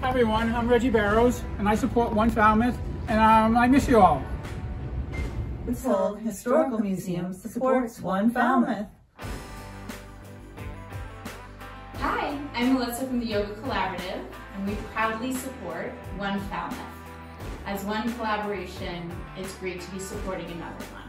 Hi everyone, I'm Reggie Barrows and I support One Falmouth and um, I miss you all. Woods Hole Historical Museum supports One Falmouth. Hi, I'm Melissa from the Yoga Collaborative and we proudly support One Falmouth. As one collaboration, it's great to be supporting another one.